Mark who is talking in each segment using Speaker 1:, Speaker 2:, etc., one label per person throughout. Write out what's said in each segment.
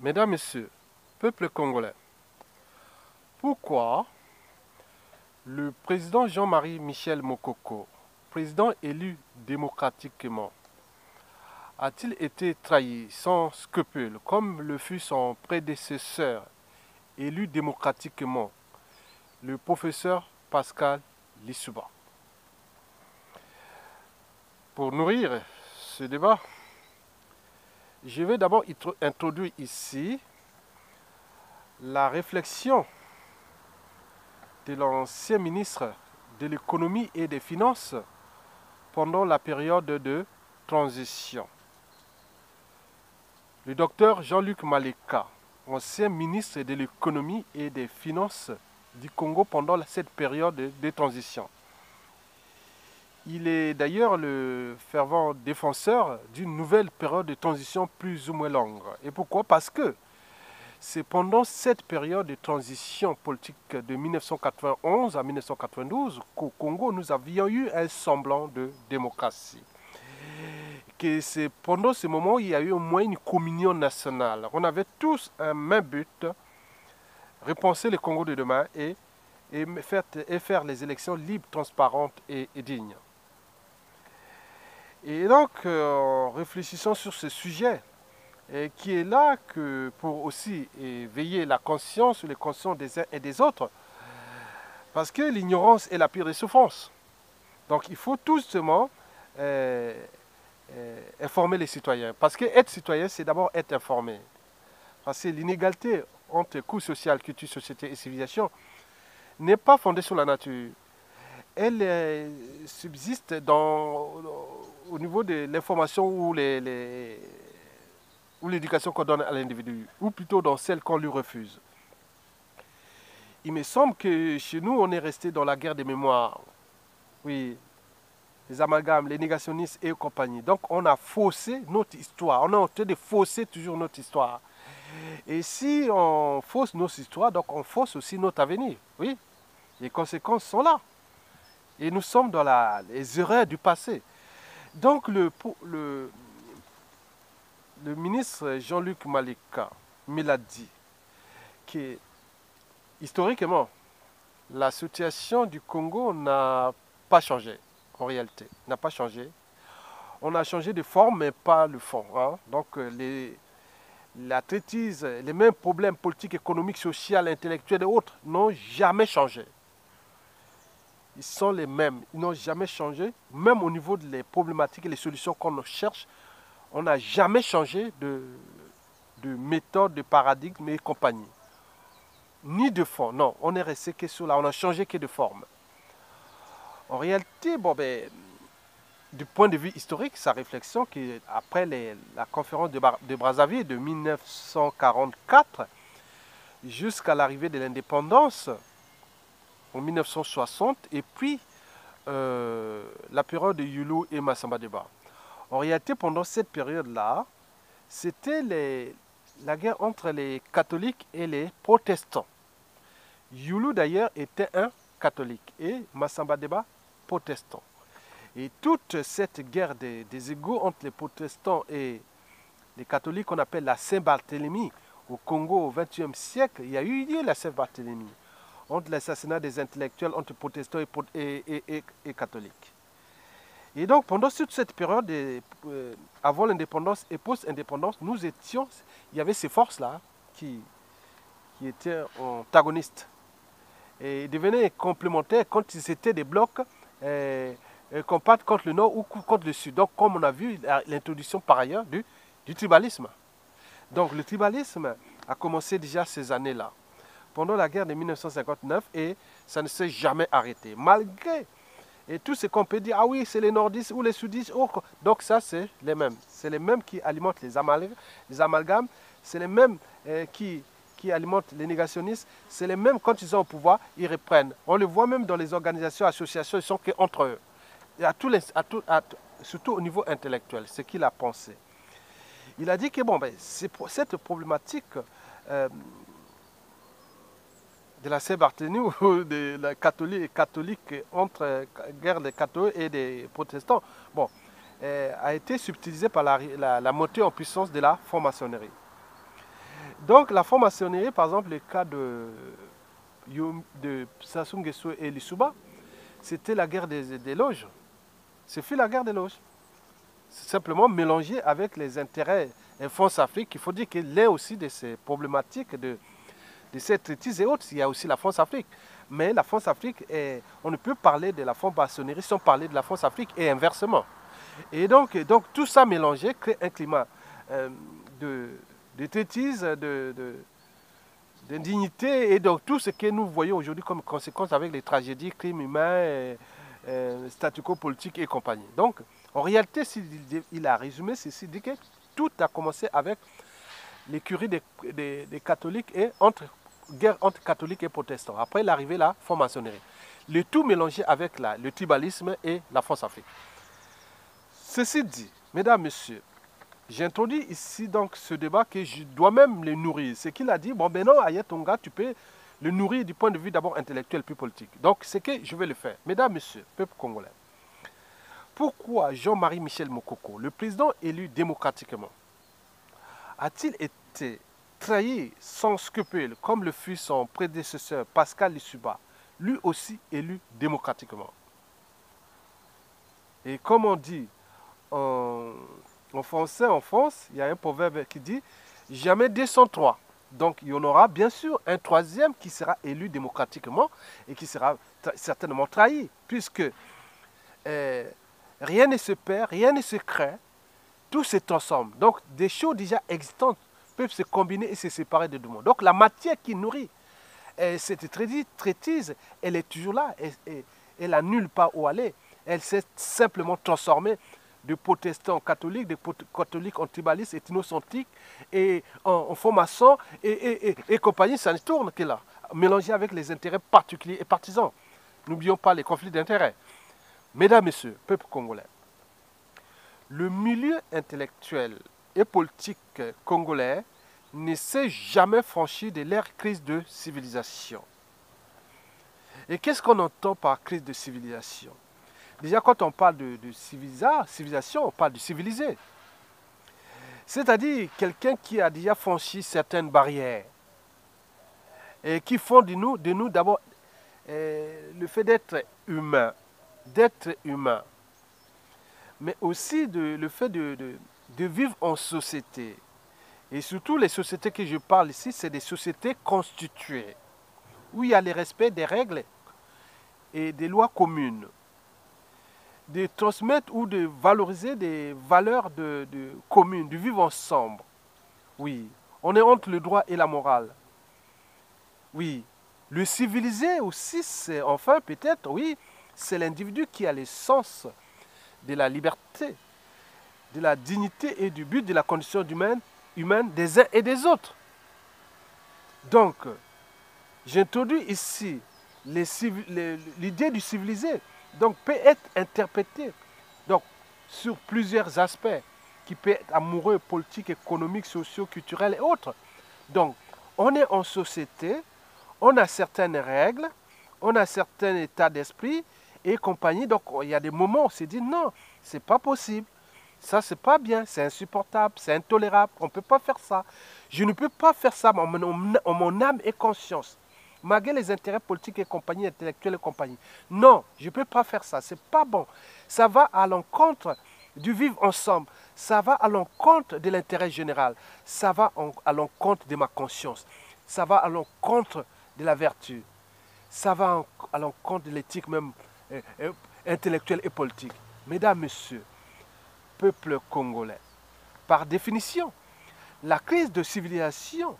Speaker 1: Mesdames, Messieurs, peuple congolais, pourquoi le président Jean-Marie Michel Mokoko, président élu démocratiquement, a-t-il été trahi sans scrupule comme le fut son prédécesseur élu démocratiquement, le professeur Pascal Lissouba? Pour nourrir ce débat, je vais d'abord introduire ici la réflexion de l'ancien ministre de l'économie et des finances pendant la période de transition. Le docteur Jean-Luc Maleka, ancien ministre de l'économie et des finances du Congo pendant cette période de transition. Il est d'ailleurs le fervent défenseur d'une nouvelle période de transition plus ou moins longue. Et pourquoi? Parce que c'est pendant cette période de transition politique de 1991 à 1992 qu'au Congo, nous avions eu un semblant de démocratie. Que c'est pendant ce moment où il y a eu au moins une communion nationale. On avait tous un même but, repenser le Congo de demain et, faire les élections libres, transparentes et dignes. Et donc, euh, en réfléchissant sur ce sujet, et qui est là que pour aussi veiller la conscience, les consciences des uns et des autres, parce que l'ignorance est la pire des souffrances. Donc il faut tout simplement euh, euh, informer les citoyens. Parce que être citoyen, c'est d'abord être informé. Parce que l'inégalité entre coût social, culture, société et civilisation n'est pas fondée sur la nature. Elle subsiste dans au niveau de l'information ou l'éducation qu'on donne à l'individu, ou plutôt dans celle qu'on lui refuse. Il me semble que chez nous, on est resté dans la guerre des mémoires. Oui, les amalgames, les négationnistes et compagnie. Donc on a faussé notre histoire. On a en train de fausser toujours notre histoire. Et si on fausse notre histoire, donc on fausse aussi notre avenir. Oui, les conséquences sont là. Et nous sommes dans les erreurs du passé. Donc le, ministre Jean-Luc Malika me dit que historiquement, la situation du Congo n'a pas changé en réalité, n'a pas changé. On a changé de forme mais pas le fond. Hein. Donc la traitise, les mêmes problèmes politiques, économiques, sociaux, intellectuels et autres n'ont jamais changé ils sont les mêmes. Ils n'ont jamais changé. Même au niveau des problématiques et les solutions qu'on cherche, on n'a jamais changé de, de, méthode, de paradigme et compagnie. Ni de fond. Non, on est resté que sur là. On a changé que de forme. En réalité, bon, ben, du point de vue historique, sa réflexion, qui, après la conférence de, de Brazzaville de 1944, jusqu'à l'arrivée de l'indépendance, en 1960 et puis euh, la période de Yulu et Massamba Deba. En réalité, pendant cette période-là, c'était la guerre entre les catholiques et les protestants. Yulu d'ailleurs était un catholique et Massamba Deba protestant. Et toute cette guerre des, égaux entre les protestants et les catholiques qu'on appelle la Saint-Barthélemy au Congo au XXe siècle, il y a eu lieu la Saint-Barthélemy entre l'assassinat des intellectuels entre protestants et, catholiques. Et donc, pendant toute cette période, euh, avant l'indépendance et post-indépendance, nous étions, il y avait ces forces-là qui, qui étaient antagonistes. Et ils devenaient complémentaires quand ils étaient des blocs euh, euh contre le nord ou contre le sud. Donc, comme on a vu l'introduction par ailleurs du tribalisme. Donc, le tribalisme a commencé déjà ces années-là pendant la guerre de 1959 et ça ne s'est jamais arrêté. Malgré et tout ce qu'on peut dire, ah oui, c'est les nordistes ou les sudistes. Donc ça, c'est les mêmes. C'est les mêmes qui alimentent les, amalgames. C'est les mêmes euh, qui, qui alimentent les négationnistes. C'est les mêmes, quand ils sont au pouvoir, ils reprennent. On le voit même dans les organisations, associations, ils sont qu'entre eux. À à tout, surtout au niveau intellectuel, ce qu'il a pensé. Il a dit que bon, ben, cette problématique euh, de la Saint-Barthélemy ou de la catholique, catholique entre guerre des catholiques et des protestants, bon, euh, a été subtilisé par la, montée en puissance de la franc-maçonnerie. Donc la franc-maçonnerie, par exemple, le cas de, de et Lissouba, c'était la guerre des, loges. C'est fait la guerre des loges. Simplement mélangé avec les intérêts en France-Afrique. Il faut dire qu'il a aussi de ces problématiques de, de cette traitise et autres. Il y a aussi la France-Afrique. Mais la France-Afrique, on ne peut parler de la franc-maçonnerie sans parler de la France-Afrique et inversement. Et donc, donc tout ça mélangé crée un climat euh, de, de de, d'indignité et donc tout ce que nous voyons aujourd'hui comme conséquence avec les tragédies, crimes humains, et, statu quo politique et compagnie. Donc, en réalité, il a résumé ceci, dit que tout a commencé avec l'écurie des, des, catholiques et entre guerre entre catholiques et protestants. Après l'arrivée la franc-maçonnerie. Le tout mélangé avec la, le tribalisme et la France-Afrique. Ceci dit, mesdames, messieurs, J'introduis ici donc ce débat que je dois même le nourrir. C'est qu'il a dit, bon ben non, Ayatonga, tu peux le nourrir du point de vue d'abord intellectuel puis politique. Donc c'est que je vais le faire. Mesdames, Messieurs, peuple congolais, pourquoi Jean-Marie Michel Mokoko, le président élu démocratiquement, a-t-il été trahi sans scrupule comme le fut son prédécesseur Pascal Lissuba, lui aussi élu démocratiquement? Et comme on dit en français, en France, il y a un proverbe qui dit jamais 203. Donc il y en aura bien sûr un troisième qui sera élu démocratiquement et qui sera certainement trahi, puisque euh, rien ne se perd, rien ne se crée, tout se transforme. Donc des choses déjà existantes peuvent se combiner et se séparer de tout le monde. Donc la matière qui nourrit euh, cette traitise, elle est toujours là, elle n'a nulle part où aller. Elle s'est simplement transformée de protestants catholiques, de catholiques antibalistes, ethnocentriques et en, formation et, et, compagnie, ça tourne qui là, mélangé avec les intérêts particuliers et partisans. N'oublions pas les conflits d'intérêts. Mesdames, Messieurs, peuple congolais, le milieu intellectuel et politique congolais ne s'est jamais franchi de l'ère crise de civilisation. Et qu'est-ce qu'on entend par crise de civilisation? Déjà, quand on parle de, civilisation, on parle de civilisé. C'est-à-dire quelqu'un qui a déjà franchi certaines barrières et qui font de nous, d'abord euh, le fait d'être humain, d'être humain, mais aussi de, le fait de, de vivre en société. Et surtout, les sociétés que je parle ici, c'est des sociétés constituées, où il y a le respect des règles et des lois communes de transmettre ou de valoriser des valeurs de, communes, du vivre ensemble. Oui, on est entre le droit et la morale. Oui, le civilisé aussi, c'est enfin peut-être, oui, c'est l'individu qui a l'essence de la liberté, de la dignité et du but de la condition humaine, humaine des uns et des autres. Donc, j'introduis ici l'idée du civilisé donc peut être interprété donc, sur plusieurs aspects, qui peut être amoureux, politique, économique, socio, culturel et autres. Donc, on est en société, on a certaines règles, on a certains états d'esprit et compagnie. Donc, il y a des moments où on s'est dit non, c'est pas possible. Ça, c'est pas bien, c'est insupportable, c'est intolérable, on ne peut pas faire ça. Je ne peux pas faire ça en mon âme et conscience malgré les intérêts politiques et compagnie, intellectuels et compagnie. Non, je ne peux pas faire ça, c'est pas bon. Ça va à l'encontre du vivre ensemble, ça va à l'encontre de l'intérêt général, ça va à l'encontre de ma conscience, ça va à l'encontre de la vertu, ça va à l'encontre de l'éthique même intellectuelle et politique. Mesdames, Messieurs, peuple congolais, par définition, la crise de civilisation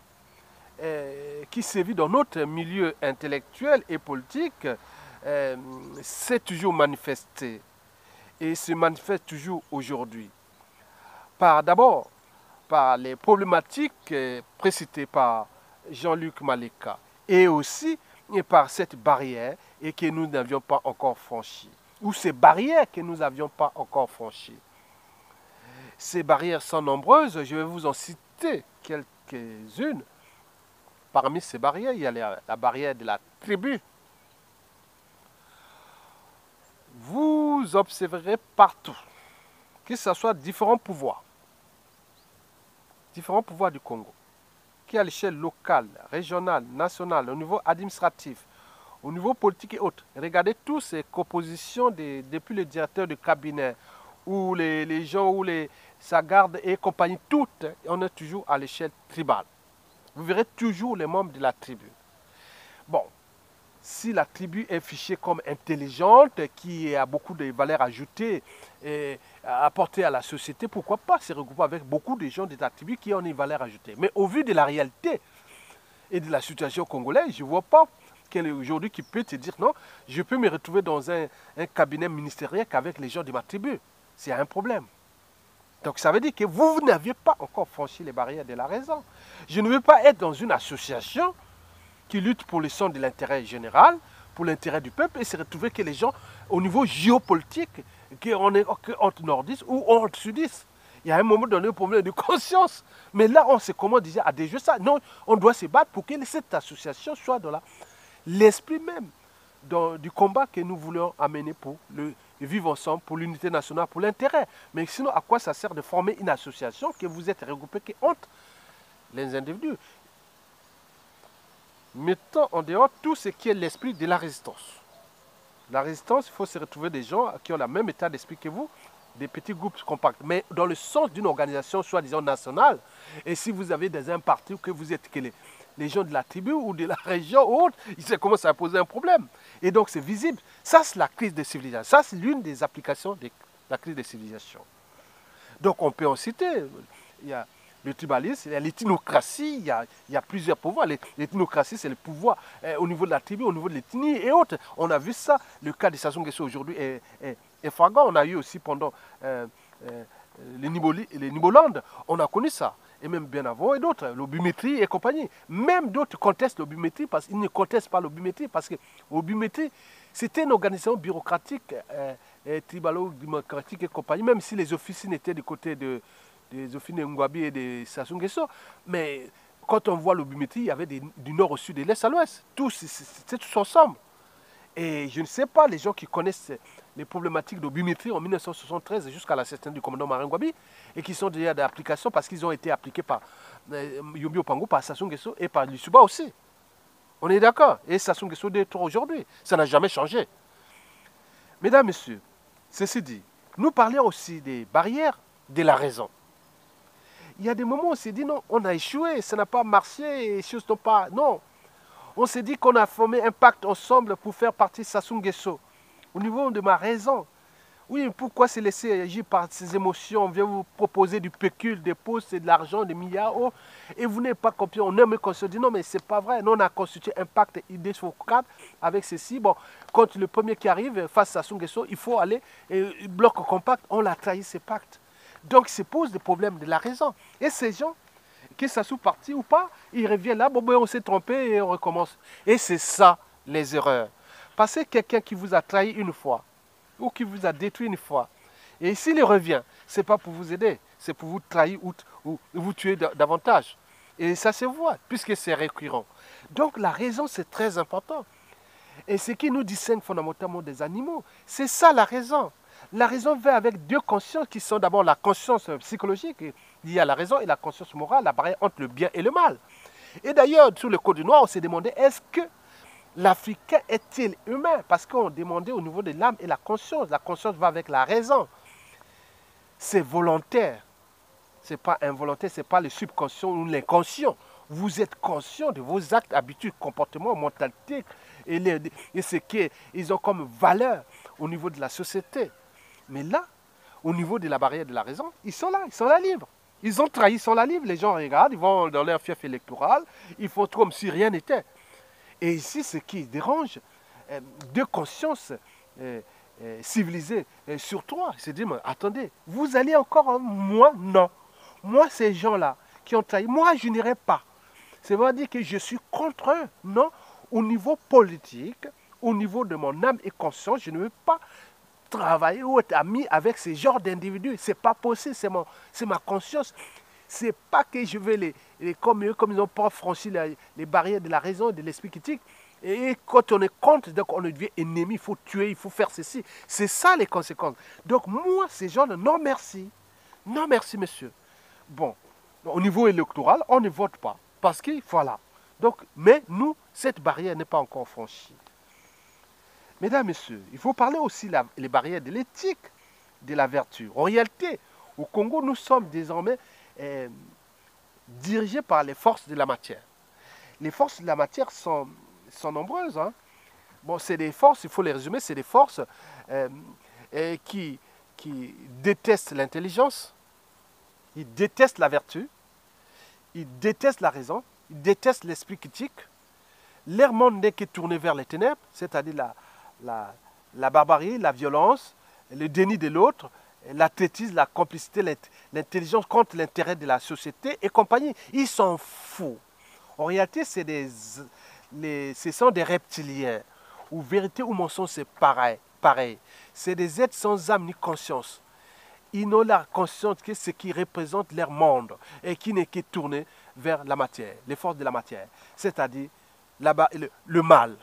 Speaker 1: euh, qui sévit dans notre milieu intellectuel et politique euh, s'est toujours manifesté et se manifeste toujours aujourd'hui. Par d'abord par les problématiques euh, précitées par Jean-Luc Maleka et aussi par cette barrière et que nous n'avions pas encore franchie, ou ces barrières que nous n'avions pas encore franchies. Ces barrières sont nombreuses, je vais vous en citer quelques-unes. Parmi ces barrières, il y a la, barrière de la tribu. Vous observerez partout que ce soit différents pouvoirs, différents pouvoirs du Congo. qu'à l'échelle locale, régionale, nationale, au niveau administratif, au niveau politique et autres, regardez toutes ces compositions depuis le directeur du cabinet, ou les, gens, ou les, sa garde et compagnie, toutes, on est toujours à l'échelle tribale. Vous verrez toujours les membres de la tribu. Bon, si la tribu est fichée comme intelligente, qui a beaucoup de valeurs ajoutées et apportées à la société, pourquoi pas se regrouper avec beaucoup de gens de la tribu qui ont une valeur ajoutée Mais au vu de la réalité et de la situation congolaise, je ne vois pas quel est aujourd'hui qui peut te dire non, je peux me retrouver dans un, cabinet ministériel qu'avec les gens de ma tribu. C'est un problème. Donc ça veut dire que vous, vous n'aviez pas encore franchi les barrières de la raison. Je ne veux pas être dans une association qui lutte pour le son de l'intérêt général, pour l'intérêt du peuple, et se retrouver que les gens, au niveau géopolitique, qu'on est entre nordistes ou entre sudistes. Il y a un moment donné un problème de conscience. Mais là, on sait comment déjà à déjouer ça. Non, on doit se battre pour que cette association soit dans l'esprit même du combat que nous voulons amener pour vivre ensemble, pour l'unité nationale, pour l'intérêt. Mais sinon, à quoi ça sert de former une association que vous êtes regroupés entre les individus? Mettons en dehors tout ce qui est l'esprit de la résistance. La résistance, il faut se retrouver des gens qui ont le même état d'esprit que vous, des petits groupes compacts, mais dans le sens d'une organisation soi-disant nationale. Et si vous avez des un parti ou que vous êtes que gens de la tribu ou de la région ou autre, ils commencent à poser un problème. Et donc c'est visible. Ça, c'est la crise des civilisations. Ça, c'est l'une des applications de la crise des civilisations. Donc on peut en citer. Il y a le tribalisme, il y a l'ethnocratie, il, y a, plusieurs pouvoirs. L'ethnocratie, c'est le pouvoir euh, au niveau de la tribu, au niveau de l'ethnie et autres. On a vu ça, le cas de Sassou Nguesso aujourd'hui est, est. On a eu aussi pendant euh, euh, les, Nibolandes, on a connu ça. Et même bien avant, et d'autres, l'obimétrie et compagnie. Même d'autres contestent l'obimétrie parce qu'ils ne contestent pas l'obimétrie parce que l'obimétrie, c'était une organisation bureaucratique, tribalo-démocratique et compagnie, même si les officines étaient du côté de, des Ofine Ngwabi et des Sassou Nguesso. Mais quand on voit l'obimétrie, il y avait du nord au sud, de l'est à l'ouest. Tous, c'est tous ensemble. Et je ne sais pas, les gens qui connaissent les problématiques d'obimétrie en 1973 jusqu'à la cestation du commandant Marin Ngwabi, et qui sont déjà d'application parce qu'ils ont été appliqués par euh, Yombi Opango, par Sassou et par Lissuba aussi. On est d'accord Et Sassou Nguesso est aujourd'hui. Ça n'a jamais changé. Mesdames, Messieurs, ceci dit, nous parlons aussi des barrières de la raison il y a des moments où on s'est dit non, on a échoué, ça n'a pas marché, les choses n'ont pas. Non. On s'est dit qu'on a formé un pacte ensemble pour faire partie Sassou Nguesso. Au niveau de ma raison. Oui, pourquoi se laisser agir par ces émotions? On vient vous proposer du pécule, des postes, de l'argent, des milliards. Oh, et vous n'êtes pas compris. On aime qu'on se dit non, mais c'est pas vrai. Nous, on a constitué un pacte idée sur cadre avec ceci. Bon, quand le premier qui arrive face à Sassou Nguesso, il faut aller et bloc compact. On l'a trahi, ce pacte. Donc, se pose des problèmes de la raison. Et ces gens, que ça soit parti ou pas, ils reviennent là, bon, ben, on s'est trompé et on recommence. Et c'est ça, les erreurs. Parce que quelqu'un qui vous a trahi une fois, ou qui vous a détruit une fois, et s'il revient, ce n'est pas pour vous aider, c'est pour vous trahir ou, ou vous tuer davantage. Et ça se voit, puisque c'est récurrent. Donc la raison, c'est très important. Et ce qui nous distingue fondamentalement des animaux, c'est ça la raison. La raison va avec deux consciences qui sont d'abord la conscience psychologique liée à la raison et la conscience morale, la barrière entre le bien et le mal. Et d'ailleurs, sur le Code noir, on s'est demandé est-ce que l'Africain est-il humain? Parce qu'on demandait au niveau de l'âme et la conscience. La conscience va avec la raison. C'est volontaire. Ce n'est pas involontaire, ce n'est pas le subconscient ou l'inconscient. Vous êtes conscient de vos actes, habitudes, comportements, mentalités et, et ce qu'ils ont comme valeur au niveau de la société. Mais là, au niveau de la barrière de la raison, ils sont là, ils sont là libres. Ils ont trahi, ils sont là libres. Les gens regardent, ils vont dans leur fief électoral, ils font comme si rien n'était. Et ici, ce qui dérange, euh, deux consciences euh, euh, civilisées sur trois, c'est dire, attendez, vous allez encore, moi, non. Moi, ces gens-là qui ont trahi, moi, je n'irai pas. C'est pas dire que je suis contre eux. Non, au niveau politique, au niveau de mon âme et conscience, je ne veux pas travailler ou être ami avec ce genre d'individus. Ce n'est pas possible, c'est ma conscience. Ce n'est pas que je vais les, les comme eux, comme ils n'ont pas franchi les, barrières de la raison de l'esprit critique. Et quand on est contre, donc on devient ennemi, il faut tuer, il faut faire ceci. C'est ça les conséquences. Donc moi, ces gens non merci. Non merci, monsieur. Bon, au niveau électoral, on ne vote pas. Parce que, voilà. Donc, mais nous, cette barrière n'est pas encore franchie. Mesdames, Messieurs, il faut parler aussi des barrières de l'éthique, de la vertu. En réalité, au Congo, nous sommes désormais euh, dirigés par les forces de la matière. Les forces de la matière sont, sont nombreuses. Hein. Bon, c'est des forces, il faut les résumer, c'est des forces euh, qui, qui détestent l'intelligence, ils détestent la vertu, ils détestent la raison, ils détestent l'esprit critique. Leur monde n'est que tourné vers les ténèbres, c'est-à-dire la, la, la, barbarie, la violence, le déni de l'autre, l'athlétisme, la complicité, l'intelligence contre l'intérêt de la société et compagnie. Ils sont fous. En réalité, c'est des, ce sont des reptiliens, où vérité ou mensonge, c'est pareil. pareil. C'est des êtres sans âme ni conscience. Ils n'ont la conscience que ce qui représente leur monde et qui n'est que tourné vers la matière, les forces de la matière, c'est-à-dire le, le mal.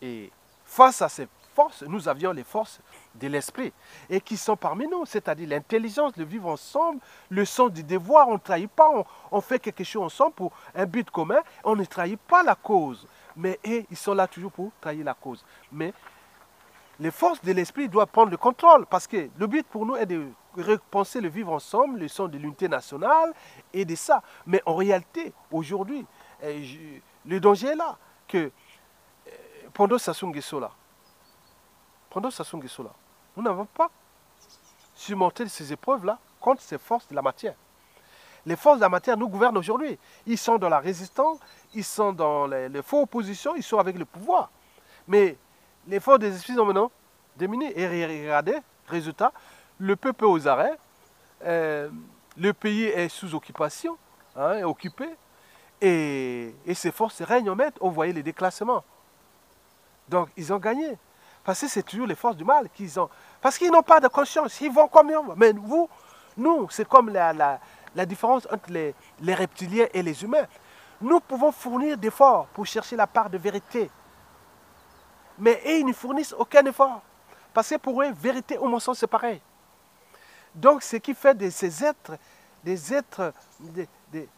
Speaker 1: Et face à ces forces, nous avions les forces de l'esprit et qui sont parmi nous, c'est-à-dire l'intelligence, le vivre ensemble, le sens du devoir. On ne trahit pas, on, fait quelque chose ensemble pour un but commun, on ne trahit pas la cause. Mais ils sont là toujours pour trahir la cause. Mais les forces de l'esprit doivent prendre le contrôle parce que le but pour nous est de repenser le vivre ensemble, le sens de l'unité nationale et de ça. Mais en réalité, aujourd'hui, eh, le danger est là que eh, pendant Sassou Nguesso pendant Sassou Nguesso nous n'avons pas surmonté ces épreuves-là contre ces forces de la matière. Les forces de la matière nous gouvernent aujourd'hui. Ils sont dans la résistance, ils sont dans les, faux oppositions, ils sont avec le pouvoir. Mais les forces des esprits sont maintenant dominées. Et regardez, résultat, le peuple est aux arrêts, euh, le pays est sous occupation, hein, occupé, et, et, ces forces règnent en maître. On voyait les déclassements. Donc, ils ont gagné. Parce que c'est toujours les forces du mal qu'ils ont. Parce qu'ils n'ont pas de conscience. Ils vont comme ils Mais vous, nous, c'est comme la, différence entre les, reptiliens et les humains. Nous pouvons fournir des efforts pour chercher la part de vérité. Mais ils ne fournissent aucun effort. Parce que pour eux, vérité ou mensonge, c'est pareil. Donc, ce qui fait de ces êtres des êtres,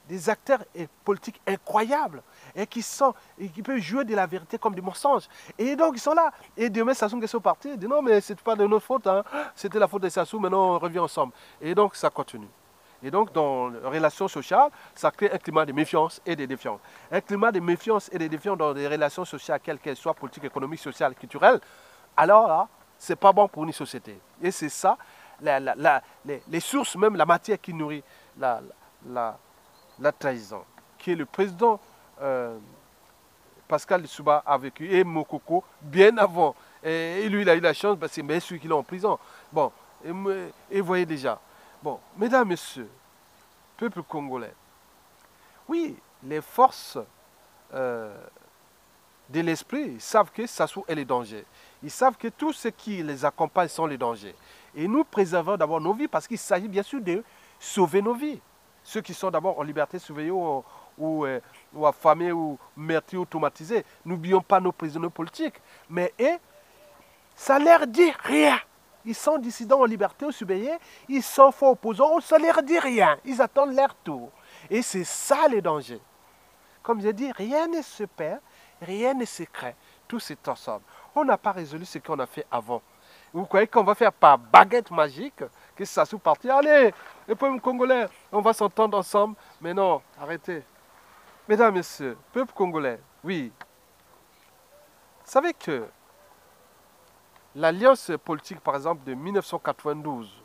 Speaker 1: des, acteurs politiques incroyables et qui, sont, et qui peuvent jouer de la vérité comme des mensonges. Et donc ils sont là. Et demain, Sassou sont parti. Il dit non, mais ce n'est pas de notre faute. Hein. C'était la faute de Sassou, maintenant on revient ensemble. Et donc ça continue. Et donc, dans les relations sociales, ça crée un climat de méfiance et de défiance. Un climat de méfiance et de défiance dans des relations sociales, quelles qu'elles soient, politiques, économiques, sociales, culturelles, alors là, ce n'est pas bon pour une société. Et c'est ça les, sources, même la matière qui nourrit la, la, trahison, qui est le président euh, Pascal Lissouba a vécu, et Mokoko, bien avant. Et, lui, il a eu la chance, parce que c'est celui qui est en prison. Bon, et, voyez déjà. Bon, mesdames, messieurs, peuple congolais, oui, les forces euh, de l'esprit savent que Sassou est le danger. Ils savent que tout ce qui les accompagne sont les dangers. Et nous préservons d'abord nos vies parce qu'il s'agit bien sûr de sauver nos vies. Ceux qui sont d'abord en liberté surveillée ou, ou, euh, ou, affamés ou meurtris ou. N'oublions pas nos prisonniers politiques. Mais et, ça leur dit rien. Ils sont dissidents en liberté ou surveillés, ils sont faux opposants, ça leur dit rien. Ils attendent leur tour. Et c'est ça le danger. Comme je dis, rien ne se perd, rien ne se crée. Tout c'est ensemble. On n'a pas résolu ce qu'on a fait avant. Vous croyez qu'on va faire par baguette magique que ça sous parti? Allez, les peuples congolais, on va s'entendre ensemble. Mais non, arrêtez. Mesdames, Messieurs, peuple congolais, oui. Vous savez que l'alliance politique, par exemple, de 1992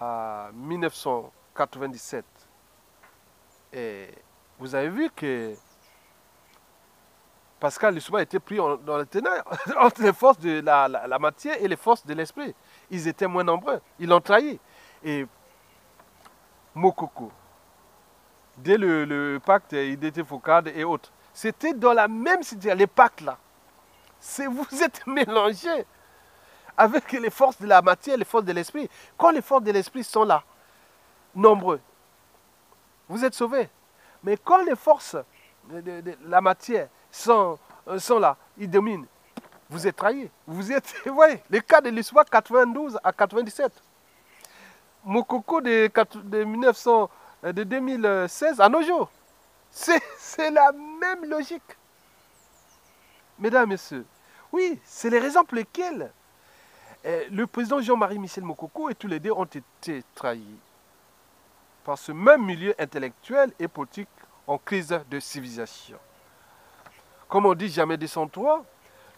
Speaker 1: à 1997, et vous avez vu que Pascal Lissouba était pris dans le ténèbres entre les forces de la, matière et les forces de l'esprit. Ils étaient moins nombreux. Ils l'ont trahi. Et Mokoko, dès le, pacte Idété Foucade et autres, c'était dans la même situation, les pactes là. Vous êtes mélangés avec les forces de la matière les forces de l'esprit. Quand les forces de l'esprit sont là, nombreux, vous êtes sauvés. Mais quand les forces de la matière sont, euh, sont là, ils dominent. Vous êtes trahis. Vous êtes, vous voyez, le cas de l'histoire 92 à 97. Mokoko de, de, 1900, euh, de 2016 à nos jours. C'est la même logique. Mesdames, Messieurs, oui, c'est les raisons pour lesquelles eh, le président Jean-Marie Michel Mokoko et tous les deux ont été trahis par ce même milieu intellectuel et politique en crise de civilisation. Comme on dit jamais 203,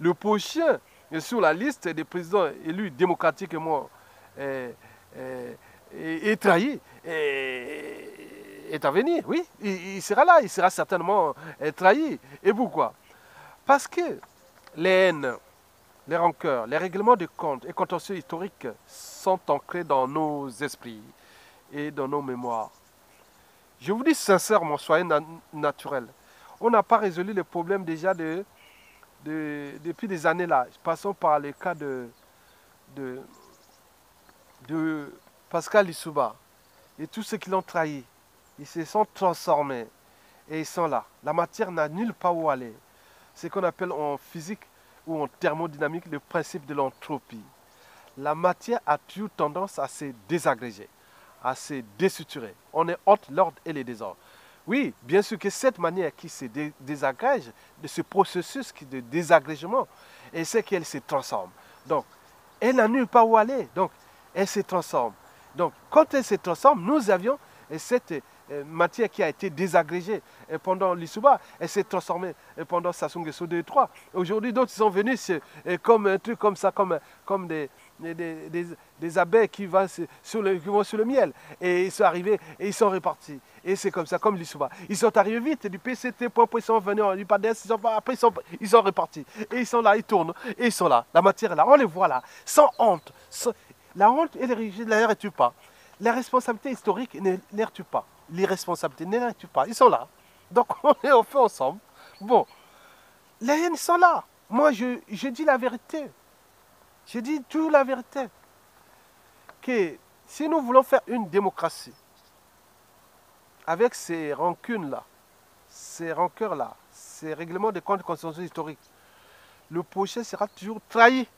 Speaker 1: le prochain sur la liste des présidents élus démocratiquement est, est, trahi est à venir, oui, il, sera là, il sera certainement trahi. Et pourquoi Parce que les haines, les rancœurs, les règlements de comptes et contentieux historiques sont ancrés dans nos esprits et dans nos mémoires. Je vous dis sincèrement, soyez naturel. On n'a pas résolu les problèmes déjà de, depuis des années là. Passons par le cas de, de, Pascal Lissouba et tous ceux qui l'ont trahi. Ils se sont transformés et ils sont là. La matière n'a nulle part où aller. C'est ce qu'on appelle en physique ou en thermodynamique le principe de l'entropie. La matière a toujours tendance à se désagréger à se désuturer. On est entre l'ordre et le désordre. Oui, bien sûr que cette manière qui se désagrège, de ce processus de désagrégement, et c'est qu'elle se transforme. Donc, elle n'a nulle part où aller. Donc, elle se transforme. Donc, quand elle se transforme, nous avions cette euh, matière qui a été désagrégée pendant l'Isuba, elle s'est transformée pendant Sassou Nguesso 2 et 3. Aujourd'hui, d'autres sont venus comme un truc comme ça, comme, comme des, abeilles qui vont, sur le, miel. Et ils sont arrivés et ils sont repartis. Et c'est comme ça, comme l'Isuba. Ils sont arrivés vite du PCT, point, ils sont venus du PADES, ils sont, après ils sont, ils sont repartis. Et ils sont là, ils tournent, et ils sont là. La matière est là, on les voit là, sans honte. La honte et les ne les tue pas. La responsabilité historique ne les tue pas. L'irresponsabilité ne les tue pas. Ils sont là. Donc on est au fait ensemble. Bon, les haines sont là. Moi, je, je dis la vérité. Je dis tout la vérité. Que si nous voulons faire une démocratie, avec ces rancunes-là, ces rancœurs-là, ces règlements de comptes de consensus historique, le projet sera toujours trahi.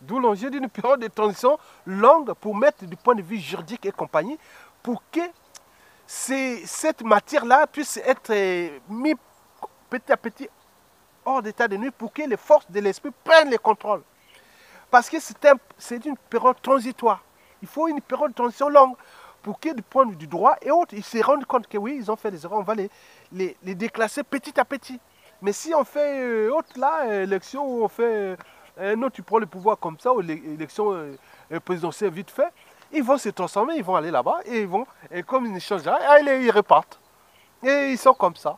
Speaker 1: D'où l'enjeu d'une période de transition longue pour mettre du point de vue juridique et compagnie, pour que cette matière-là puisse être mise petit à petit hors d'état de nuit pour que les forces de l'esprit prennent le contrôle. Parce que c'est une période transitoire. Il faut une période de transition longue pour que du point de vue du droit et autres, ils se rendent compte que oui, ils ont fait des erreurs, on va les, les, déclasser petit à petit. Mais si on fait euh, autre là, élection où on fait euh, un autre, tu prends le pouvoir comme ça, ou l'élection euh, présidentielle vite fait, ils vont se transformer, ils vont aller là-bas et ils vont, et comme ils ne changent rien, ils repartent. Et ils sont comme ça.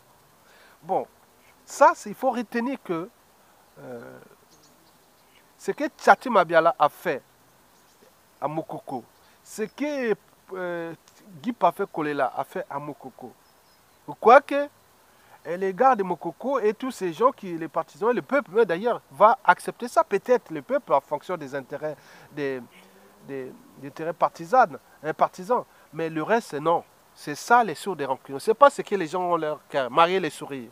Speaker 1: Bon, ça, il faut retenir que ce que Tchati Mabiala a fait à Mokoko, ce que euh, Guy Pafé Kolela a fait à Mokoko, quoique les gars de Mokoko et tous ces gens qui, les partisans, le peuple d'ailleurs, va accepter ça. Peut-être le peuple en fonction des intérêts, des, des, intérêts partisans, hein, partisans. Mais le reste, non. C'est ça les sourds des rancunes. Ce n'est pas ce que les gens ont leur cœur. Marier les sourires.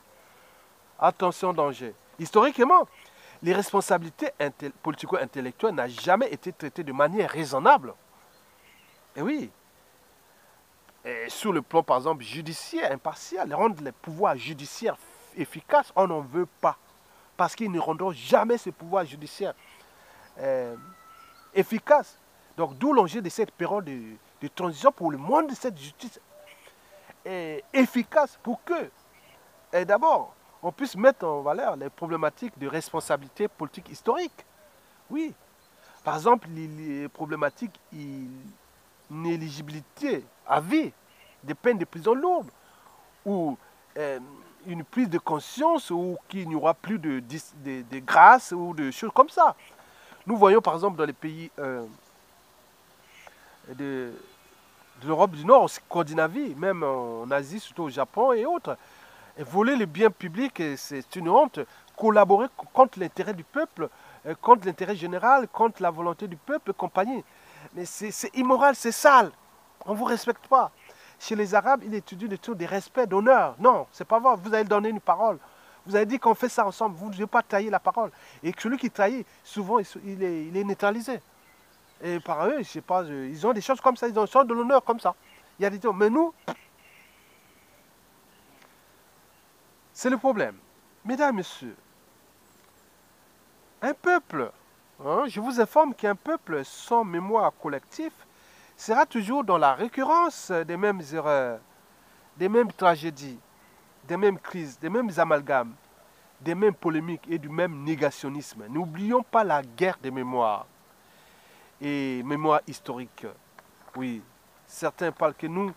Speaker 1: Attention, danger. Historiquement, les responsabilités politico-intellectuelles n'ont jamais été traitées de manière raisonnable. Et oui. Et sur le plan, par exemple, judiciaire, impartial, rendre les pouvoirs judiciaires efficaces, on n'en veut pas. Parce qu'ils ne rendront jamais ces pouvoirs judiciaires euh, efficaces. Donc, d'où l'enjeu de cette période de, transition pour le monde de cette justice efficace pour que, d'abord, on puisse mettre en valeur les problématiques de responsabilité politique historique. Oui. Par exemple, les, problématiques d'inéligibilité à vie des peines de prison lourdes ou euh, une prise de conscience ou qu'il n'y aura plus de, de, grâce ou de choses comme ça. Nous voyons par exemple dans les pays euh, de, de l'Europe du Nord, en Scandinavie, même en Asie, surtout au Japon et autres, voler le bien public, c'est une honte. Collaborer contre l'intérêt du peuple, euh, contre l'intérêt général, contre la volonté du peuple compagnie. Mais c'est immoral, c'est sale. On ne vous respecte pas. Chez les Arabes, il étudie le tour des respects, d'honneur. Non, c'est pas vrai. Vous allez donner une parole. Vous avez dit qu'on fait ça ensemble. Vous ne devez pas tailler la parole. Et celui qui trahit, souvent, il est, neutralisé. Et par eux, je sais pas, ils ont des choses comme ça. Ils ont de l'honneur comme ça. Il y a des Mais nous, C'est le problème. Mesdames, Messieurs, un peuple, hein, je vous informe qu'un peuple sans mémoire collective sera toujours dans la récurrence des mêmes erreurs, des mêmes tragédies, des mêmes crises, des mêmes amalgames, des mêmes polémiques et du même négationnisme. N'oublions pas la guerre des mémoires et mémoire historique. Oui, certains parlent que nous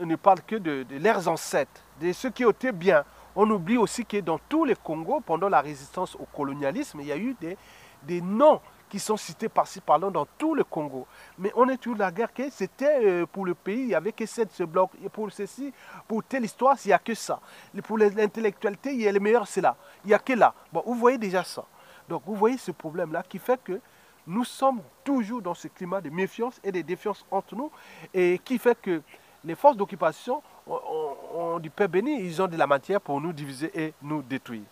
Speaker 1: ne parlent que de, leurs ancêtres, de ceux qui étaient bien. On oublie aussi que dans tous les Congos, pendant la résistance au colonialisme, il y a eu des, des noms qui sont cités par-ci par-là dans tout le Congo. Mais on est toujours la guerre que c'était euh, pour le pays, il n'y avait que ce bloc. Et pour ceci, pour telle histoire, il n'y a que ça. Pour l'intellectualité, il y a le meilleur, c'est là. Il n'y a que là. Bon, vous voyez déjà ça. Donc vous voyez ce problème-là qui fait que nous sommes toujours dans ce climat de méfiance et de défiance entre nous et qui fait que les forces d'occupation ont, du pain béni, ils ont de la matière pour nous diviser et nous détruire.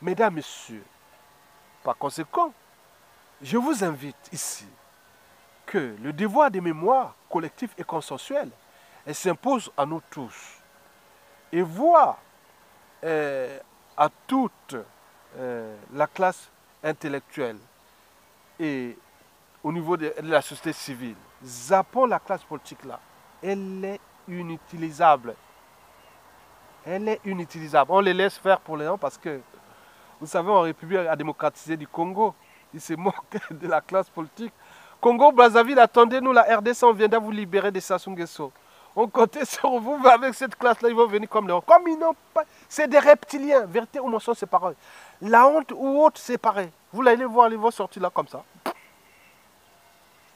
Speaker 1: Mesdames, Messieurs, par conséquent, je vous invite ici que le devoir de mémoire collectif et consensuel s'impose à nous tous. Et voir euh, à toute euh, la classe intellectuelle et au niveau de, la société civile, zappons la classe politique là. Elle est inutilisable. Elle est inutilisable. On les laisse faire pour les gens parce que, vous savez, en République a démocratisé du Congo, il se moque de la classe politique. Congo, Brazzaville, attendez-nous, la RDC, on viendra vous libérer de Sassou. On comptait sur vous, mais avec cette classe-là, ils vont venir comme les Comme ils n'ont pas. C'est des reptiliens. Vérité ou mensonge, c'est pareil. La honte ou autre, c'est pareil. Vous allez voir, ils vont sortir là comme ça.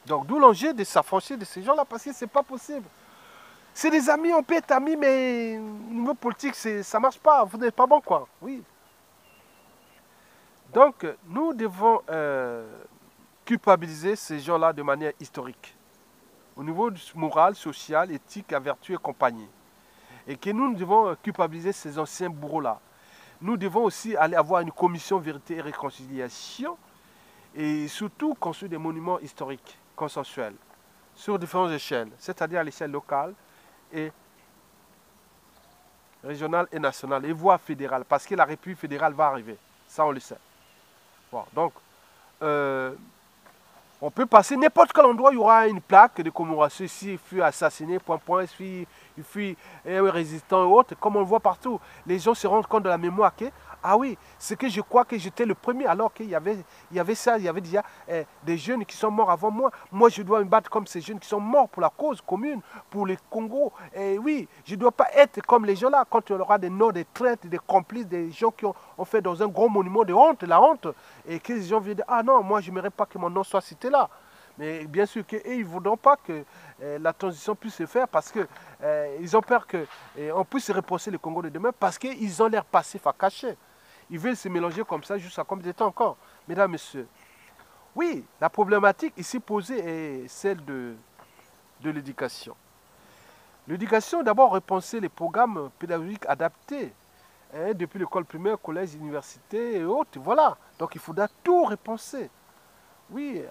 Speaker 1: Donc, d'où l'enjeu de s'affranchir de ces gens-là, parce que ce n'est pas possible. C'est des amis, on peut être amis, mais au niveau politique, ça ne marche pas. Vous n'êtes pas bon, quoi. Oui. Donc, nous devons euh, culpabiliser ces gens-là de manière historique, au niveau moral, social, éthique, à vertu et compagnie. Et que nous devons culpabiliser ces anciens bourreaux-là. Nous devons aussi aller avoir une commission vérité et réconciliation et surtout construire des monuments historiques consensuels sur différentes échelles, c'est-à-dire à, l'échelle locale régionale et nationale, et voire fédérale, parce que la République fédérale va arriver. Ça, on le sait donc, euh, on peut passer n'importe quel endroit, il y aura une plaque de commémoration. Ici, il fut assassiné, point, point, il fut, il résistant et autres, comme on le voit partout. Les gens se rendent compte de la mémoire ah oui, c'est que je crois que j'étais le premier alors qu'il y avait, il y avait ça, il y avait déjà eh, des jeunes qui sont morts avant moi. Moi, je dois me battre comme ces jeunes qui sont morts pour la cause commune, pour les Congo. Et oui, je ne dois pas être comme les gens là, quand il y aura des noms, des traites, des complices, des gens qui ont, fait dans un gros monument de honte, la honte, et que les gens viennent dire, ah non, moi, je n'aimerais pas que mon nom soit cité là. Mais bien sûr qu'ils ne voudront pas que eh, la transition puisse se faire parce qu'ils eh, ont peur qu'on puisse reposer le Congo de demain parce qu'ils ont l'air passif à cacher. Ils veulent se mélanger comme ça jusqu'à comme des temps encore. Mesdames, Messieurs, oui, la problématique ici posée est celle de, de l'éducation. L'éducation, d'abord, repenser les programmes pédagogiques adaptés, hein, depuis l'école primaire, collège, université et autres. Voilà. Donc il faudra tout repenser. Oui,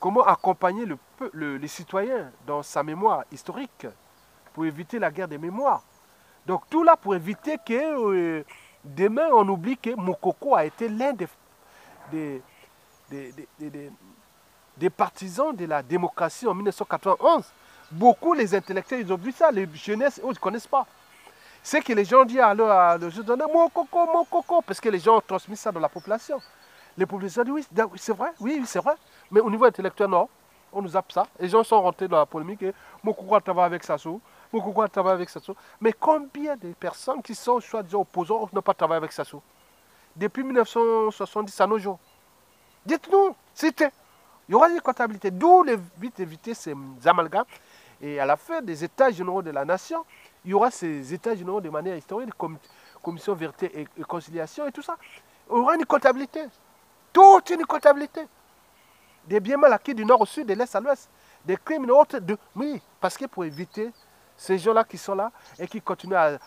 Speaker 1: comment accompagner le, les citoyens dans sa mémoire historique pour éviter la guerre des mémoires? Donc tout là pour éviter que euh, Demain, on oublie que Mokoko a été l'un des, partisans de la démocratie en 1991. Beaucoup, les intellectuels, ils ont vu ça, les jeunesses, ils ne connaissent pas. C'est que les gens disent alors à le jeune Mokoko, Mokoko, parce que les gens ont transmis ça dans la population. Les populations disent oui, c'est vrai, oui, c'est vrai. Mais au niveau intellectuel, non. On nous a ça. Les gens sont rentrés dans la polémique et travaille avec Sassou. Pourquoi travailler avec Sassou Mais combien de personnes qui sont soi-disant opposants n'ont pas travaillé avec Sassou? Depuis 1970 à nos jours. Dites-nous, c'était. Il y aura une comptabilité. D'où vite éviter ces amalgames. Et à la fin des états généraux de la nation, il y aura ces états généraux de manière historique, commission vérité et, conciliation et tout ça. Il y aura une comptabilité. Toute une comptabilité. Des biens mal acquis du nord au sud, de l'est à l'ouest. Des crimes autres. De... Oui, parce que pour éviter ces gens-là qui sont là et qui continuent à,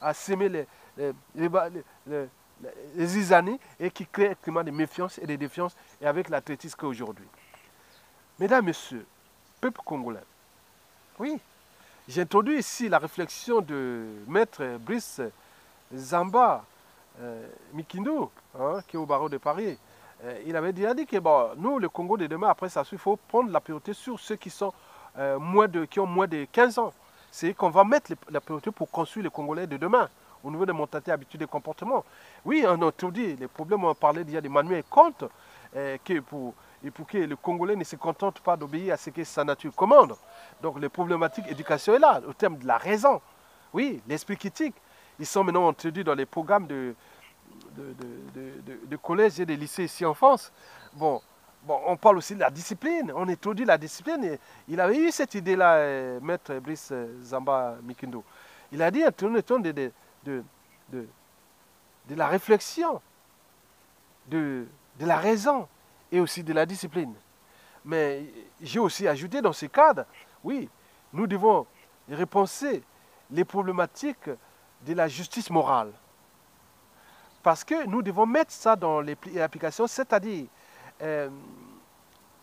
Speaker 1: à, s'aimer les, les, les, et qui créent un climat de méfiance et de défiance et avec la traitise qu'aujourd'hui. Mesdames, Messieurs, peuple congolais, oui, j'ai introduit ici la réflexion de maître Brice Zamba Mikindu, hein, qui est au barreau de Paris, il avait déjà dit que nous, le Congo de demain, après ça, il faut prendre la priorité sur ceux qui, de, qui ont moins de 15 ans. C'est qu'on va mettre la priorité pour construire le Congolais de demain au niveau des mentalités, habitudes et comportements. Oui, on a tout dit, les problèmes, on parlait déjà d'Emmanuel Comte, que pour et pour que le Congolais ne se contente pas d'obéir à ce que sa nature commande. Donc les problématiques d'éducation est là, au terme de la raison. Oui, l'esprit critique. Ils sont maintenant introduits dans les programmes de, de, collège et de lycée ici en France. Bon, bon, on parle aussi de la discipline. On introduit la discipline. il avait eu cette idée-là, euh, Maître Brice euh, Zamba Mikindo. Il a dit, on est de, de, de, de la réflexion, de, de la raison et aussi de la discipline. Mais j'ai aussi ajouté dans ce cadre, oui, nous devons repenser les problématiques de la justice morale. Parce que nous devons mettre ça dans l'application, c'est-à-dire, euh,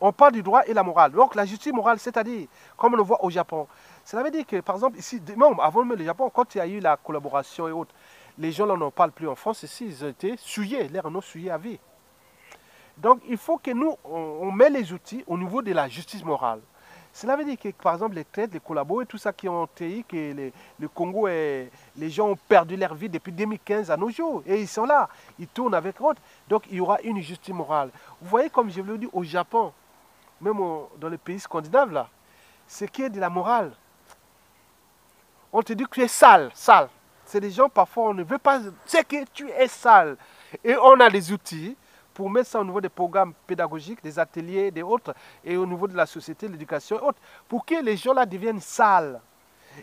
Speaker 1: on parle du droit et la morale. Donc la justice morale, c'est-à-dire, comme on le voit au Japon, cela veut dire que, par exemple, ici, même avant le Japon, quand il y a eu la collaboration et autres, les gens n'en parlent plus en France, ici, ils ont été souillés, l'air non souillés à vie. Donc il faut que nous, on, met les outils au niveau de la justice morale. Cela veut dire que, par exemple, les traites, les collabos et tout ça qui ont été, que le Congo, et les gens ont perdu leur vie depuis 2015 à nos jours. Et ils sont là, ils tournent avec autres. Donc il y aura une justice morale. Vous voyez, comme je vous l'ai dit, au Japon, même dans les pays scandinaves, là, ce qui est de la morale. On te dit que tu es sale, sale. C'est des gens, parfois, on ne veut pas. C'est que tu es sale. Et on a des outils pour mettre ça au niveau des programmes pédagogiques, des ateliers, des autres, et au niveau de la société, l'éducation et autres, pour que les gens là deviennent sales.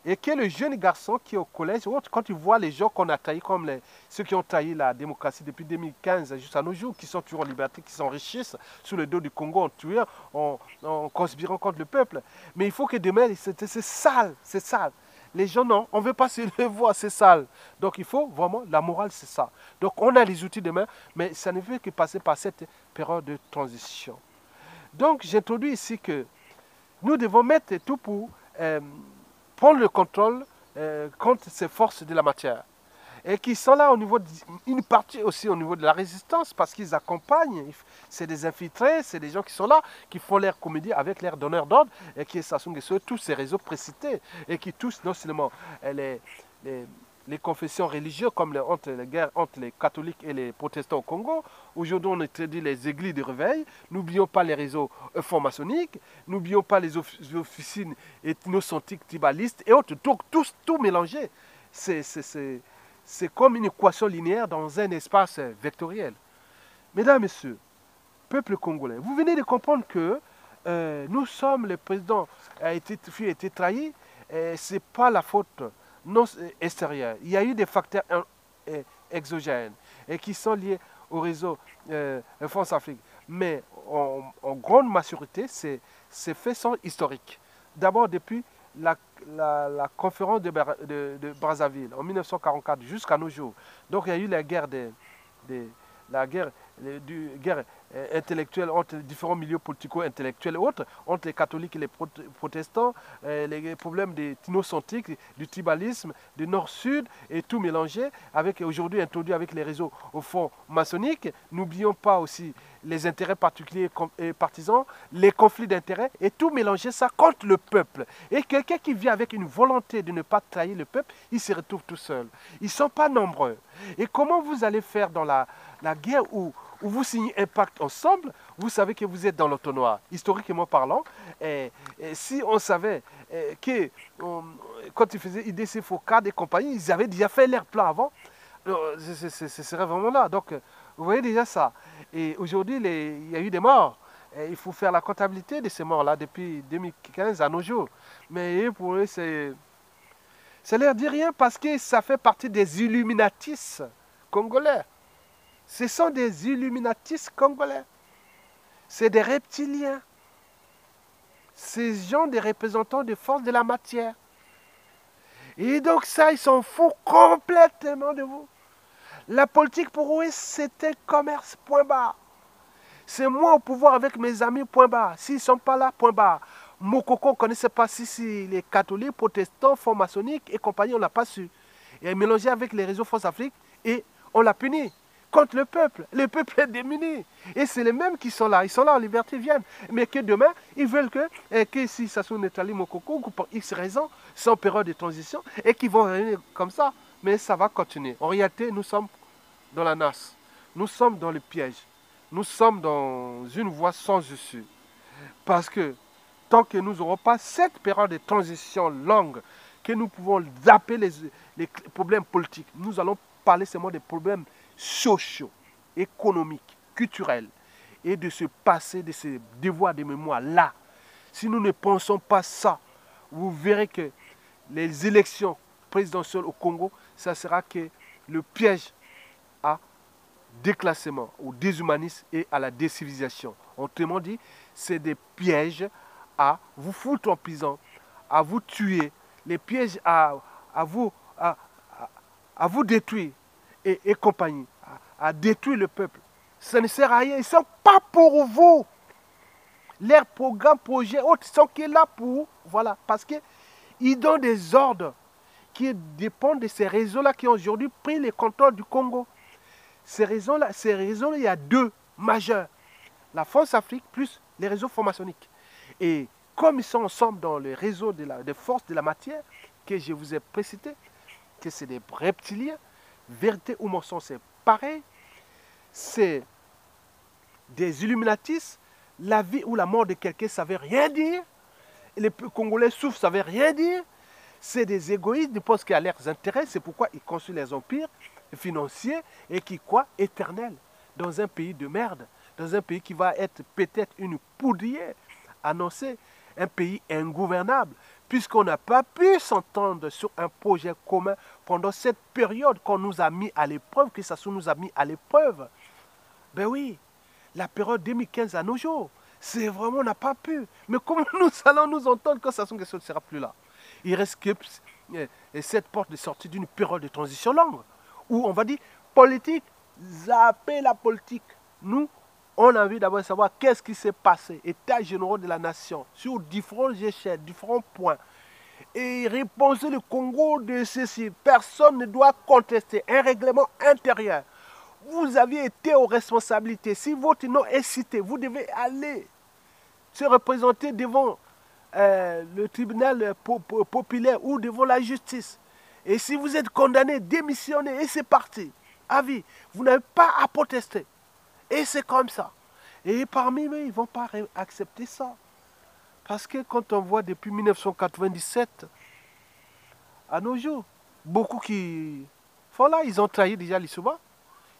Speaker 1: Et que le jeune garçon qui est au collège, quand il voit les gens qu'on a taillés, comme ceux qui ont taillé la démocratie depuis 2015 jusqu'à nos jours, qui sont toujours en liberté, qui s'enrichissent sous le dos du Congo en tuant, en, en conspirant contre le peuple. Mais il faut que demain, c'est sale, c'est sale. Les gens, non, on ne veut pas se le voir, c'est sale. Donc il faut vraiment, la morale, c'est ça. Donc on a les outils demain, mais ça ne veut que passer par cette période de transition. Donc j'introduis ici que nous devons mettre tout pour euh, prendre le contrôle euh, contre ces forces de la matière et qui sont là au niveau d'une partie aussi au niveau de la résistance parce qu'ils accompagnent. C'est des infiltrés, c'est des gens qui sont là, qui font leur comédie avec leur donneur d'ordre et qui sont tous ces réseaux précités et qui touchent non seulement les, les, les confessions religieuses comme les, entre les guerres entre les catholiques et les protestants au Congo. Aujourd'hui, on interdit les églises de réveil. N'oublions pas les réseaux franc-maçonniques. N'oublions pas les officines ethnocentriques tribalistes et autres. Donc, tout, tout mélangé. C'est c'est comme une équation linéaire dans un espace vectoriel. Mesdames, Messieurs, peuple congolais, vous venez de comprendre que euh, nous sommes, le président a été, a été trahi, ce n'est pas la faute non extérieure. Il y a eu des facteurs euh, exogènes et qui sont liés au réseau euh, France-Afrique. Mais en, grande majorité, ces, faits sont historiques. D'abord depuis la la, conférence de, de, Brazzaville en 1944 jusqu'à nos jours. Donc il y a eu la guerre, des, la guerre, du, guerre euh, intellectuelle entre différents milieux politico-intellectuels et autres, entre les catholiques et les protestants, euh, les problèmes des tinocentriques, du tribalisme, du nord-sud, et tout mélangé, avec aujourd'hui introduit avec les réseaux au fond maçonniques. N'oublions pas aussi les intérêts particuliers et partisans, les conflits d'intérêts, et tout mélanger ça contre le peuple. Et quelqu'un qui vient avec une volonté de ne pas trahir le peuple, il se retrouve tout seul. Ils ne sont pas nombreux. Et comment vous allez faire dans la, la guerre où, où vous signez un pacte ensemble, vous savez que vous êtes dans l'autonoir, historiquement parlant. Et, si on savait que quand ils faisaient IDC Focad et compagnie, ils avaient déjà fait leur plan avant, euh, ce serait vraiment là. Donc, vous voyez déjà ça. Et aujourd'hui, il y a eu des morts. Il faut faire la comptabilité de ces morts-là depuis 2015 à nos jours. Mais pour eux, c'est... Ça leur dit rien parce que ça fait partie des illuminatis congolais. Ce sont des illuminatis congolais. C'est des reptiliens. Ces gens des représentants des forces de la matière. Et donc ça, ils s'en foutent complètement de vous. La politique pour eux, c'était commerce, point barre. C'est moi au pouvoir avec mes amis, point barre. S'ils ne sont pas là, point barre. Mokoko ne connaissait pas si, si les catholiques, protestants, francs maçonniques et compagnie, on n'a pas su. et mélangé avec les réseaux France Afrique et on l'a puni contre le peuple. Le peuple est démuni. Et c'est les mêmes qui sont là. Ils sont là en liberté, viennent. Mais que demain, ils veulent que, et que si Sassou Netali Mokoko, pour X raisons, sans période de transition, et qu'ils vont revenir comme ça. Mais ça va continuer. En réalité, nous sommes dans la NAS. Nous sommes dans le piège. Nous sommes dans une voie sans issue. Parce que tant que nous n'aurons pas cette période de transition longue, que nous pouvons zapper les, les problèmes politiques, nous allons parler seulement des problèmes sociaux, économiques, culturels, et de se passer de ces devoirs de mémoire-là. Si nous ne pensons pas ça, vous verrez que les élections présidentielles au Congo, ça sera que le piège à déclassement, au déshumanisme et à la décivilisation. Autrement dit, c'est des pièges à vous foutre en prison, à vous tuer, les pièges à vous détruire, et, compagnie, à, détruire le peuple. Ça ne sert à rien. Ils ne sont pas pour vous. Leurs programmes, projets, autres sont là pour. Voilà. Parce qu'ils donnent des ordres qui dépendent de ces réseaux-là qui ont aujourd'hui pris le contrôle du Congo. Ces réseaux-là, réseaux il y a deux majeurs. La France-Afrique plus les réseaux formationniques. Et comme ils sont ensemble dans le réseau de des forces de la matière, que je vous ai précité, que c'est des reptiliens, vérité ou mensonge, c'est pareil. C'est des illuminatistes. La vie ou la mort de quelqu'un, ça ne veut rien dire. Les Congolais souffrent, ça ne veut rien dire. C'est des égoïstes, ils pensent qu'il y a leurs intérêts. C'est pourquoi ils construisent les empires financiers et qui quoi Éternels. Dans un pays de merde. Dans un pays qui va être peut-être une poudrière annoncée. Un pays ingouvernable puisqu'on n'a pas pu s'entendre sur un projet commun pendant cette période qu'on nous a mis à l'épreuve, que ça nous a mis à l'épreuve. Ben oui, la période 2015 à nos jours, c'est vraiment, on n'a pas pu. Mais comment nous allons nous entendre quand Sassou ne sera plus là? Il reste que euh, cette porte de sortie d'une période de transition longue, où on va dire politique, zapper la politique. Nous, on a envie d'abord de savoir qu'est-ce qui s'est passé, état général de la nation, sur différents échelles, différents points. Et réponser le Congo de ceci. Personne ne doit contester un règlement intérieur. Vous aviez été aux responsabilités. Si votre nom est cité, vous devez aller se représenter devant euh, le tribunal populaire ou devant la justice. Et si vous êtes condamné, démissionnez et c'est parti. Avis, vous n'avez pas à protester. Et c'est comme ça. Et parmi eux, ils ne vont pas accepter ça. Parce que quand on voit depuis 1997 à nos jours, beaucoup qui font là, ils ont trahi déjà l'Issouba.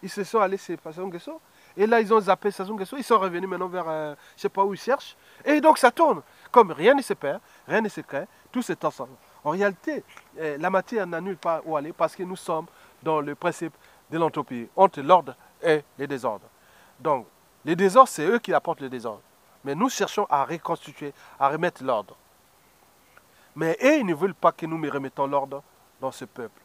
Speaker 1: Ils se sont allés chez Sassou Nguesso. Et là, ils ont zappé Nguesso. Ils sont revenus maintenant vers, euh, je ne sais pas où ils cherchent. Et donc, ça tourne. Comme rien ne se perd, rien ne se crée, tout est ensemble. En réalité, eh, la matière n'a nulle part où aller parce que nous sommes dans le principe de l'entropie, entre l'ordre et le désordre. Donc, les désordres, c'est eux qui apportent le désordre. Mais nous cherchons à reconstituer, à remettre l'ordre. Mais eux, ils ne veulent pas que nous remettons l'ordre dans ce peuple.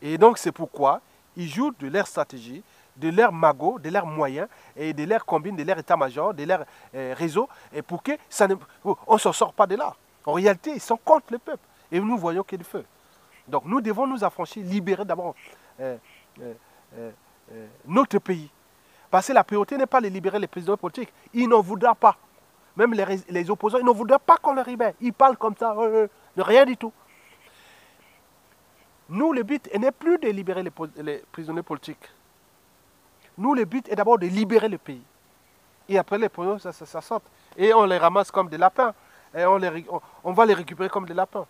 Speaker 1: Et donc, c'est pourquoi ils jouent de leur stratégie, de leur magot, de leurs moyens, et de leur combine, de leur état-major, de leur euh, réseau, et pour que ça ne, on s'en sort pas de là. En réalité, ils sont contre le peuple. Et nous voyons qu'il y a du feu. Donc nous devons nous affranchir, libérer d'abord euh, euh, notre pays parce que la priorité n'est pas de libérer les présidents politiques. Ils n'en voudront pas. Même les, opposants, ils n'en voudraient pas qu'on les libère. Ils parlent comme ça, euh, euh, de rien du tout. Nous, le but n'est plus de libérer les, prisonniers politiques. Nous, le but est d'abord de libérer le pays. Et après, les prisonniers, ça, ça, sort. Et on les ramasse comme des lapins. Et on, les, on va les récupérer comme des lapins.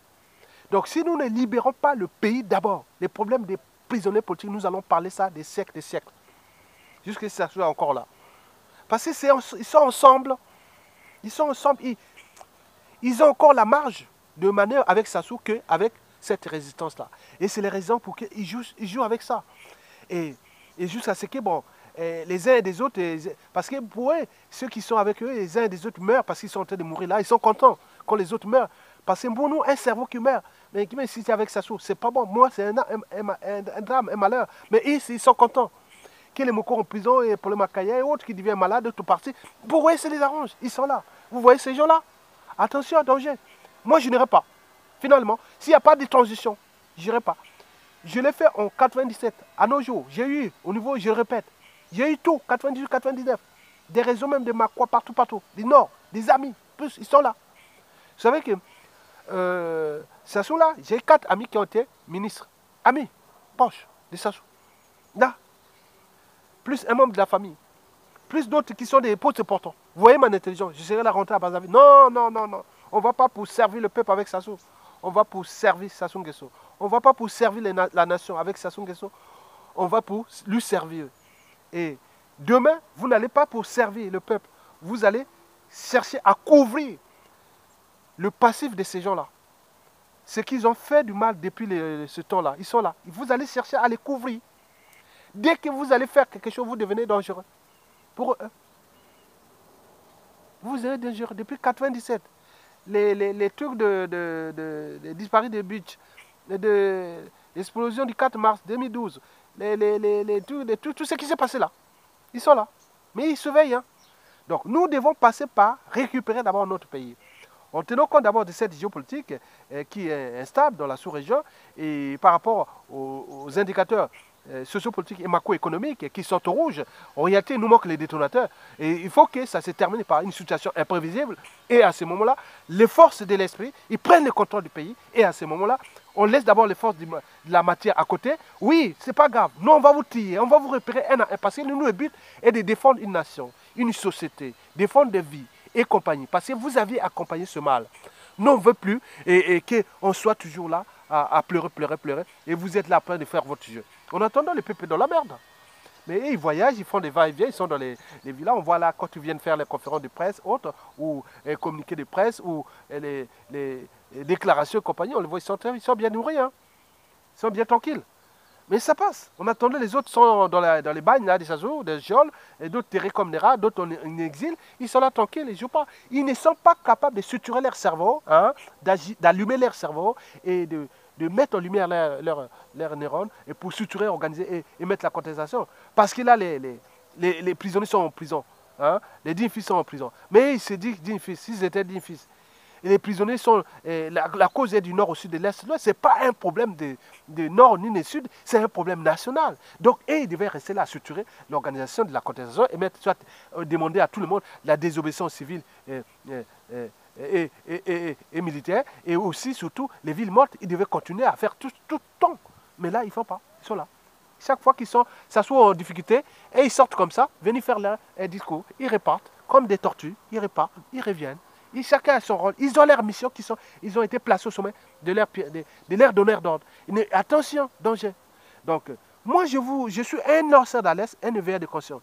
Speaker 1: Donc, si nous ne libérons pas le pays d'abord, les problèmes des prisonniers politiques, nous allons parler ça des siècles, des siècles jusqu'à ce que ça soit encore là. Parce qu'ils sont ensemble. Ils sont ensemble. Ils, ont encore la marge de manœuvre avec Sassou qu'avec cette résistance-là. Et c'est les raisons pour lesquelles ils jouent, ils jouent avec ça. Et, et jusqu'à ce que, bon, eh, les uns et des autres, parce que pour eux, ceux qui sont avec eux, les uns et des autres meurent parce qu'ils sont en train de mourir là. Ils sont contents quand les autres meurent. Parce que pour nous, un cerveau qui meurt, mais si c'est avec Sassou, c'est pas bon. Moi, c'est un, un, drame, un malheur. Mais ils, ils sont contents que les Moko en prison et pour le Makaya et autres qui deviennent malades, tout parti. Pour eux, c'est les arrange. Ils sont là. Vous voyez ces gens-là Attention, danger. Moi, je n'irai pas. Finalement, s'il n'y a pas de transition, je n'irai pas. Je l'ai fait en 97, à nos jours. J'ai eu, au niveau, je répète, j'ai eu tout, 98, 99. Des réseaux même de quoi partout, partout. Du Nord, des amis, plus, ils sont là. Vous savez que, euh, Sassou là, j'ai quatre amis qui ont été ministres. Amis, proches de Sassou. Là. Plus un membre de la famille. Plus d'autres qui sont des postes importants. Vous voyez mon intelligence, je serai la rentrée à Brazzaville. Non, non, non, non. On ne va pas pour servir le peuple avec Sassou. On va pour servir Sassou Nguesso. On ne va pas pour servir la nation avec Sassou Nguesso. On va pour lui servir. Et demain, vous n'allez pas pour servir le peuple. Vous allez chercher à couvrir le passif de ces gens-là. Ce qu'ils ont fait du mal depuis ce temps-là, ils sont là. Vous allez chercher à les couvrir. Dès que vous allez faire quelque chose, vous devenez dangereux. Pour eux. Vous êtes dangereux depuis 1997. Les, les, trucs de, de, de, disparus de Beach, de l'explosion du 4 mars 2012, les, les, tout, tout ce qui s'est passé là, ils sont là. Mais ils surveillent. Hein. Donc nous devons passer par récupérer d'abord notre pays. En tenant compte d'abord de cette géopolitique euh, qui est instable dans la sous-région et par rapport aux, indicateurs sociopolitiques et macroéconomiques qui sont au rouge, en réalité, nous manque les détonateurs. Et il faut que ça se termine par une situation imprévisible. Et à ce moment-là, les forces de l'esprit, ils prennent le contrôle du pays. Et à ce moment-là, on laisse d'abord les forces de la matière à côté. Oui, c'est pas grave. Nous, on va vous tirer, on va vous repérer un à un. Parce que nous, le but est de défendre une nation, une société, défendre des vies, et compagnie. Parce que vous aviez accompagné ce mal. Non, on ne veut plus et, qu'on soit toujours là à, pleurer, pleurer, pleurer. Et vous êtes là après de faire votre jeu. En attendant, les peuples dans la merde. Mais ils voyagent, ils font des va-et-vient, ils sont dans les, villas. On voit là, quand ils viennent faire les conférences de presse, autres, ou les communiqués de presse, ou les, déclarations et compagnie, on les voit, ils sont, bien nourris. Hein. Ils sont bien tranquilles. Mais ça passe. On attendait, les autres sont dans, les bagnes, là, des oiseaux, des geôles, et d'autres terrés comme des rats, d'autres en, exil. Ils sont là tranquilles, ils ne jouent pas. Ils ne sont pas capables de suturer leur cerveau, hein, d'allumer leur cerveau et de, mettre en lumière leurs neurones et pour suturer, organiser et, mettre la contestation. Parce que là, les, les, prisonniers sont en prison. Hein, les dignes fils sont en prison. Mais ils se disent dignes fils, s'ils étaient dignes fils, les prisonniers sont. La, cause est du nord au sud, de l'est. Ce n'est pas un problème de, nord ni de sud, c'est un problème national. Donc, et ils devaient rester là, structurer l'organisation de la contestation et mettre, soit, euh, demander à tout le monde la désobéissance civile et, et, militaire. Et aussi, surtout, les villes mortes, ils devaient continuer à faire tout, tout le temps. Mais là, ils ne font pas. Ils sont là. Chaque fois qu'ils sont, s'assoient en difficulté, et ils sortent comme ça, viennent faire leur discours, ils repartent comme des tortues, ils repartent, ils reviennent. Ils, chacun a son rôle. Ils ont leur mission, qui sont, ils ont été placés au sommet de leur, de, de donneur d'ordre. Attention, danger. Donc, moi, je, vous, je suis un lanceur d'alerte, un éveilleur de conscience.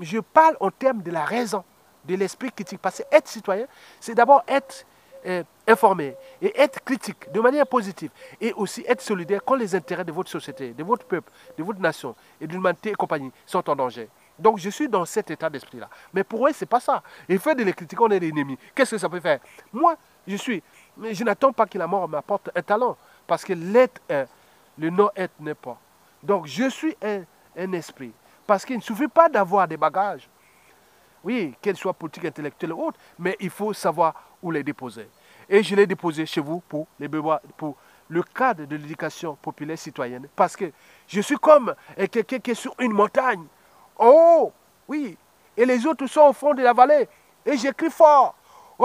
Speaker 1: Je parle en termes de la raison, de l'esprit critique. Parce que être citoyen, c'est d'abord être euh, informé et être critique de manière positive. Et aussi être solidaire quand les intérêts de votre société, de votre peuple, de votre nation et de l'humanité et compagnie sont en danger. Donc je suis dans cet état d'esprit-là. Mais pour eux, ce n'est pas ça. Il fait de les critiquer, on est des ennemis. Qu'est-ce que ça peut faire? Moi, je suis. Mais je n'attends pas que la mort m'apporte un talent. Parce que l'être est, le non-être n'est pas. Donc je suis un, un esprit. Parce qu'il ne suffit pas d'avoir des bagages. Oui, qu'elles soient politiques, intellectuelles ou autres, mais il faut savoir où les déposer. Et je l'ai déposé chez vous pour, les pour le cadre de l'éducation populaire citoyenne. Parce que je suis comme quelqu'un qui est sur une montagne. Oh, oui. Et les autres sont au fond de la vallée. Et j'écris fort. Oh,